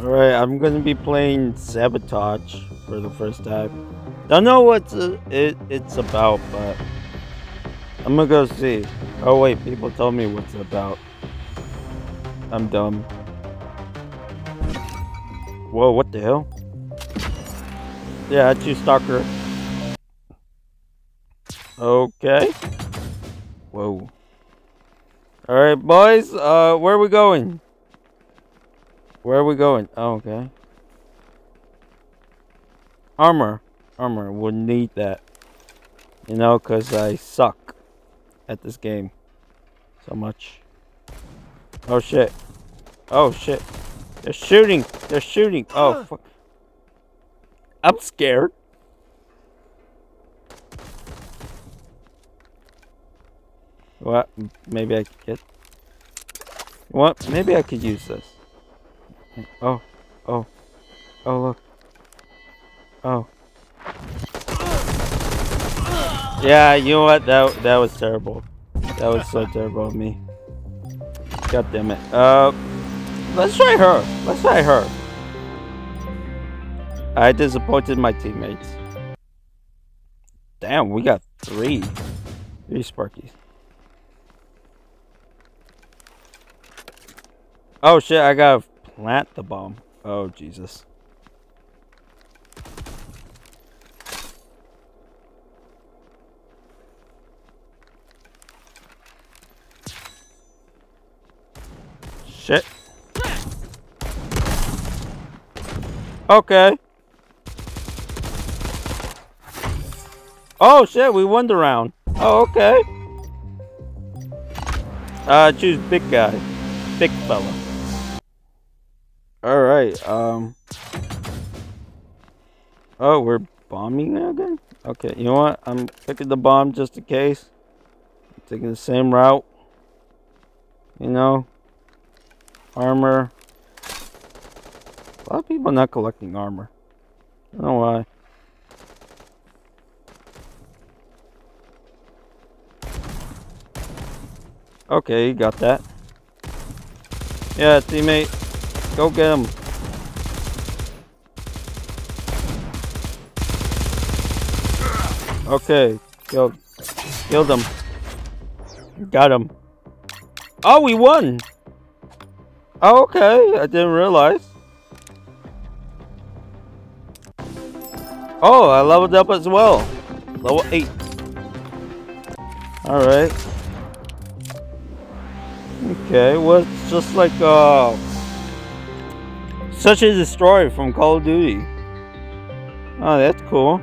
Alright, I'm gonna be playing Sabotage for the first time. Don't know what it, it's about, but I'm gonna go see. Oh wait, people told me what's about. I'm dumb. Whoa, what the hell? Yeah, I choose Stalker. Okay. Whoa. Alright, boys, uh, where are we going? Where are we going? Oh, okay. Armor. Armor. Would need that. You know, because I suck at this game. So much. Oh, shit. Oh, shit. They're shooting. They're shooting. Oh, fuck. I'm scared. What? Maybe I could get... What? Maybe I could use this. Oh, oh, oh, look. Oh. Yeah, you know what? That that was terrible. That was so terrible of me. God damn it. Uh, let's try her. Let's try her. I disappointed my teammates. Damn, we got three. Three Sparkies. Oh shit, I got plant the bomb. Oh, Jesus. Shit. Okay. Oh shit, we won the round. Oh, okay. Uh, choose big guy. Big fella. Alright, um... Oh, we're bombing now again? Okay, you know what? I'm picking the bomb just in case. I'm taking the same route. You know? Armor. A lot of people not collecting armor. I don't know why. Okay, got that. Yeah, teammate. Go get him. Okay, killed. Killed him. Got him. Oh, we won! Oh, okay, I didn't realize. Oh, I leveled up as well. Level 8. Alright. Okay, well, it's just like, uh... Search and Destroy from Call of Duty. Oh, that's cool.